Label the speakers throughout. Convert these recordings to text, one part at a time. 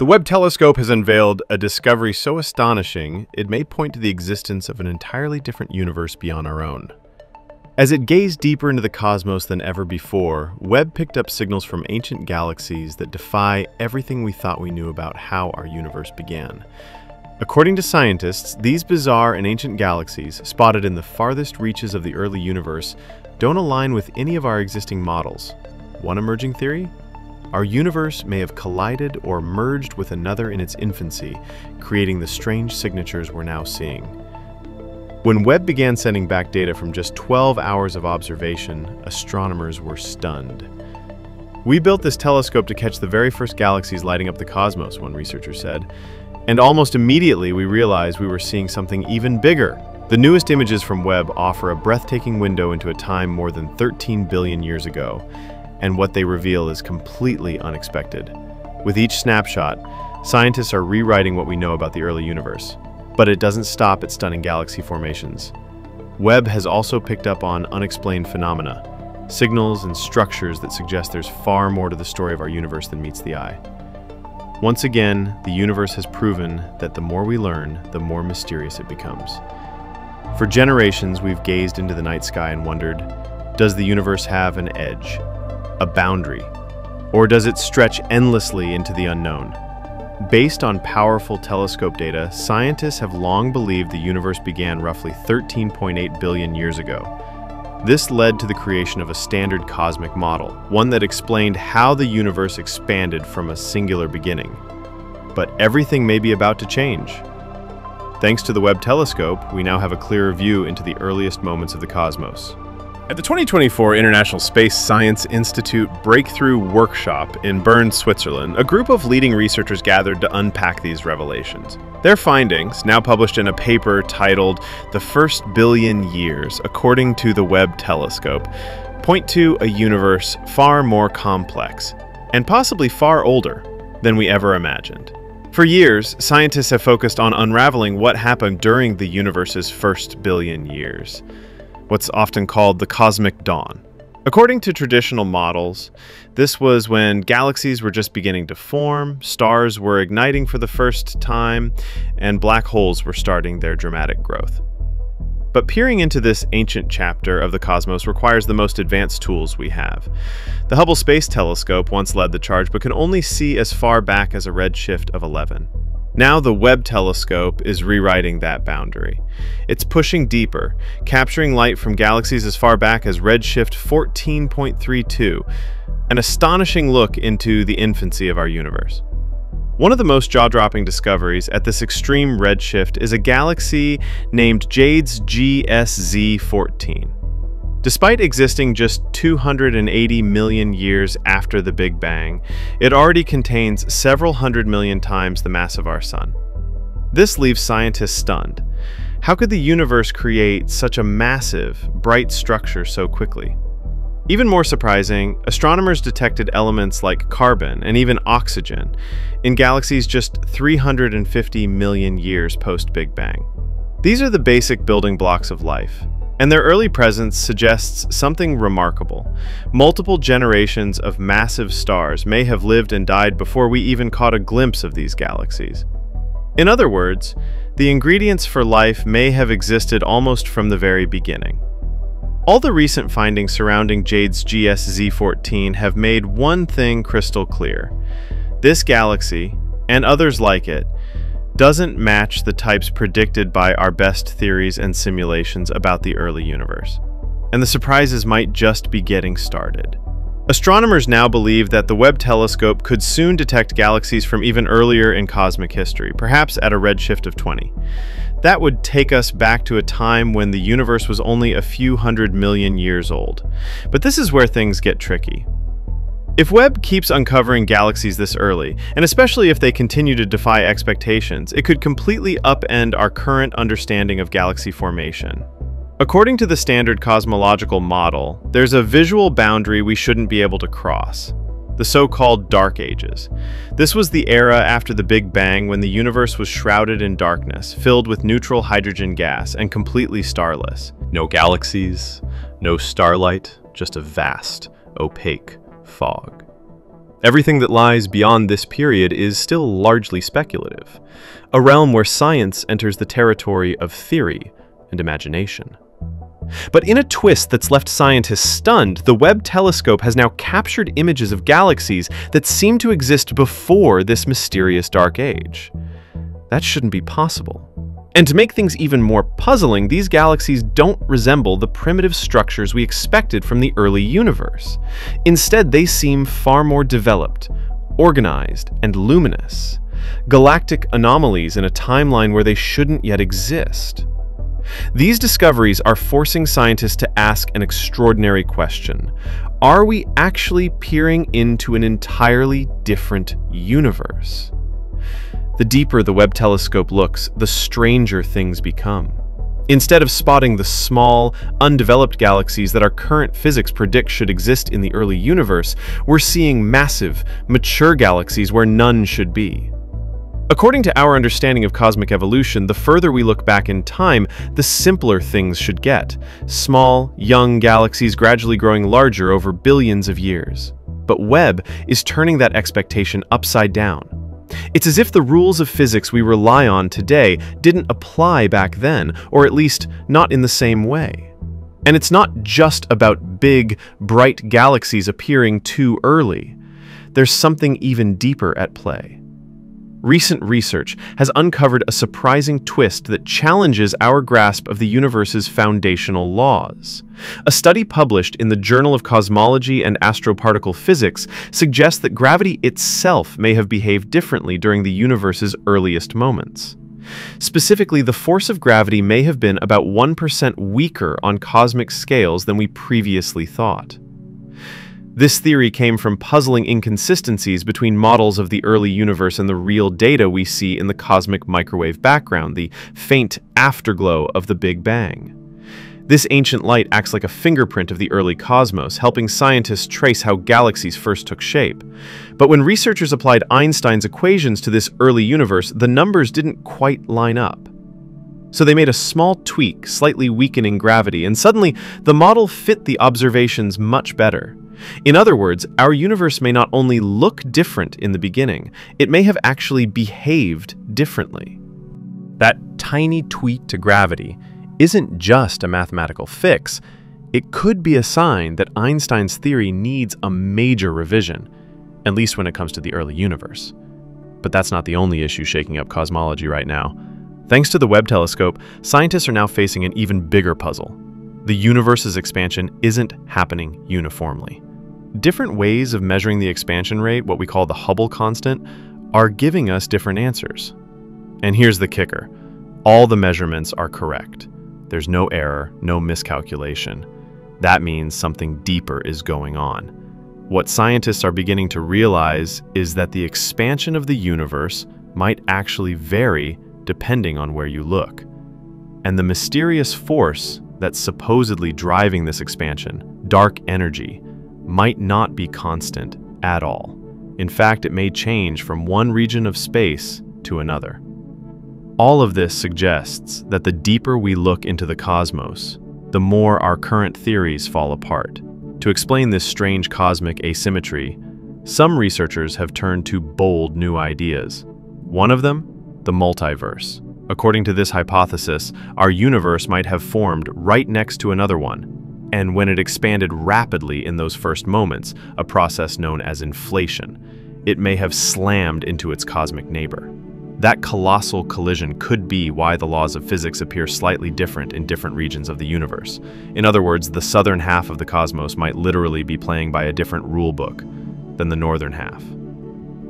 Speaker 1: The Webb telescope has unveiled a discovery so astonishing it may point to the existence of an entirely different universe beyond our own. As it gazed deeper into the cosmos than ever before, Webb picked up signals from ancient galaxies that defy everything we thought we knew about how our universe began. According to scientists, these bizarre and ancient galaxies, spotted in the farthest reaches of the early universe, don't align with any of our existing models. One emerging theory? Our universe may have collided or merged with another in its infancy, creating the strange signatures we're now seeing. When Webb began sending back data from just 12 hours of observation, astronomers were stunned. We built this telescope to catch the very first galaxies lighting up the cosmos, one researcher said, and almost immediately we realized we were seeing something even bigger. The newest images from Webb offer a breathtaking window into a time more than 13 billion years ago, and what they reveal is completely unexpected. With each snapshot, scientists are rewriting what we know about the early universe. But it doesn't stop at stunning galaxy formations. Webb has also picked up on unexplained phenomena, signals and structures that suggest there's far more to the story of our universe than meets the eye. Once again, the universe has proven that the more we learn, the more mysterious it becomes. For generations, we've gazed into the night sky and wondered, does the universe have an edge? A boundary? Or does it stretch endlessly into the unknown? Based on powerful telescope data, scientists have long believed the universe began roughly 13.8 billion years ago. This led to the creation of a standard cosmic model, one that explained how the universe expanded from a singular beginning. But everything may be about to change. Thanks to the Webb telescope, we now have a clearer view into the earliest moments of the cosmos. At the 2024 International Space Science Institute Breakthrough Workshop in Bern, Switzerland, a group of leading researchers gathered to unpack these revelations. Their findings, now published in a paper titled The First Billion Years, according to the Webb telescope, point to a universe far more complex and possibly far older than we ever imagined. For years, scientists have focused on unraveling what happened during the universe's first billion years what's often called the cosmic dawn. According to traditional models, this was when galaxies were just beginning to form, stars were igniting for the first time, and black holes were starting their dramatic growth. But peering into this ancient chapter of the cosmos requires the most advanced tools we have. The Hubble Space Telescope once led the charge but can only see as far back as a redshift of 11. Now the Webb telescope is rewriting that boundary. It's pushing deeper, capturing light from galaxies as far back as redshift 14.32, an astonishing look into the infancy of our universe. One of the most jaw-dropping discoveries at this extreme redshift is a galaxy named JADES GSZ14. Despite existing just 280 million years after the Big Bang, it already contains several hundred million times the mass of our Sun. This leaves scientists stunned. How could the universe create such a massive, bright structure so quickly? Even more surprising, astronomers detected elements like carbon and even oxygen in galaxies just 350 million years post-Big Bang. These are the basic building blocks of life, and their early presence suggests something remarkable. Multiple generations of massive stars may have lived and died before we even caught a glimpse of these galaxies. In other words, the ingredients for life may have existed almost from the very beginning. All the recent findings surrounding JADES GSZ14 have made one thing crystal clear. This galaxy, and others like it, doesn't match the types predicted by our best theories and simulations about the early universe. And the surprises might just be getting started. Astronomers now believe that the Webb telescope could soon detect galaxies from even earlier in cosmic history, perhaps at a redshift of 20. That would take us back to a time when the universe was only a few hundred million years old. But this is where things get tricky. If Webb keeps uncovering galaxies this early, and especially if they continue to defy expectations, it could completely upend our current understanding of galaxy formation. According to the standard cosmological model, there's a visual boundary we shouldn't be able to cross the so-called Dark Ages. This was the era after the Big Bang when the universe was shrouded in darkness, filled with neutral hydrogen gas, and completely starless. No galaxies, no starlight, just a vast, opaque fog. Everything that lies beyond this period is still largely speculative, a realm where science enters the territory of theory and imagination. But in a twist that's left scientists stunned, the Webb telescope has now captured images of galaxies that seem to exist before this mysterious dark age. That shouldn't be possible. And to make things even more puzzling, these galaxies don't resemble the primitive structures we expected from the early universe. Instead, they seem far more developed, organized, and luminous. Galactic anomalies in a timeline where they shouldn't yet exist. These discoveries are forcing scientists to ask an extraordinary question. Are we actually peering into an entirely different universe? The deeper the Webb telescope looks, the stranger things become. Instead of spotting the small, undeveloped galaxies that our current physics predicts should exist in the early universe, we're seeing massive, mature galaxies where none should be. According to our understanding of cosmic evolution, the further we look back in time, the simpler things should get. Small, young galaxies gradually growing larger over billions of years. But Webb is turning that expectation upside down. It's as if the rules of physics we rely on today didn't apply back then, or at least not in the same way. And it's not just about big, bright galaxies appearing too early. There's something even deeper at play. Recent research has uncovered a surprising twist that challenges our grasp of the universe's foundational laws. A study published in the Journal of Cosmology and Astroparticle Physics suggests that gravity itself may have behaved differently during the universe's earliest moments. Specifically, the force of gravity may have been about 1% weaker on cosmic scales than we previously thought. This theory came from puzzling inconsistencies between models of the early universe and the real data we see in the cosmic microwave background, the faint afterglow of the Big Bang. This ancient light acts like a fingerprint of the early cosmos, helping scientists trace how galaxies first took shape. But when researchers applied Einstein's equations to this early universe, the numbers didn't quite line up. So they made a small tweak, slightly weakening gravity, and suddenly the model fit the observations much better. In other words, our universe may not only look different in the beginning, it may have actually behaved differently. That tiny tweak to gravity isn't just a mathematical fix, it could be a sign that Einstein's theory needs a major revision, at least when it comes to the early universe. But that's not the only issue shaking up cosmology right now. Thanks to the Webb telescope, scientists are now facing an even bigger puzzle. The universe's expansion isn't happening uniformly. Different ways of measuring the expansion rate, what we call the Hubble constant, are giving us different answers. And here's the kicker. All the measurements are correct. There's no error, no miscalculation. That means something deeper is going on. What scientists are beginning to realize is that the expansion of the universe might actually vary depending on where you look. And the mysterious force that's supposedly driving this expansion, dark energy, might not be constant at all. In fact, it may change from one region of space to another. All of this suggests that the deeper we look into the cosmos, the more our current theories fall apart. To explain this strange cosmic asymmetry, some researchers have turned to bold new ideas. One of them, the multiverse. According to this hypothesis, our universe might have formed right next to another one, and when it expanded rapidly in those first moments, a process known as inflation, it may have slammed into its cosmic neighbor. That colossal collision could be why the laws of physics appear slightly different in different regions of the universe. In other words, the southern half of the cosmos might literally be playing by a different rulebook than the northern half.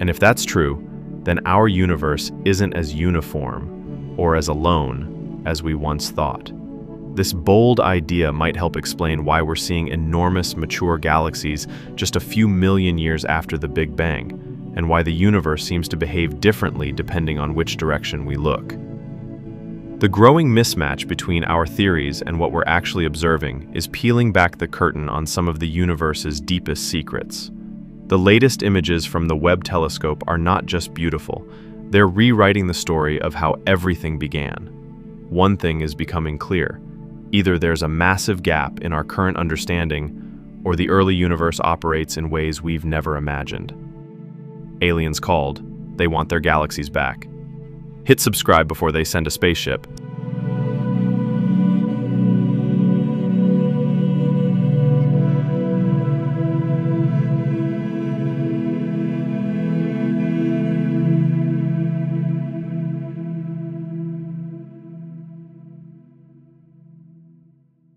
Speaker 1: And if that's true, then our universe isn't as uniform or as alone as we once thought. This bold idea might help explain why we're seeing enormous mature galaxies just a few million years after the Big Bang, and why the universe seems to behave differently depending on which direction we look. The growing mismatch between our theories and what we're actually observing is peeling back the curtain on some of the universe's deepest secrets. The latest images from the Webb telescope are not just beautiful, they're rewriting the story of how everything began. One thing is becoming clear. Either there's a massive gap in our current understanding, or the early universe operates in ways we've never imagined. aliens called. They want their galaxies back. Hit subscribe before they send a spaceship.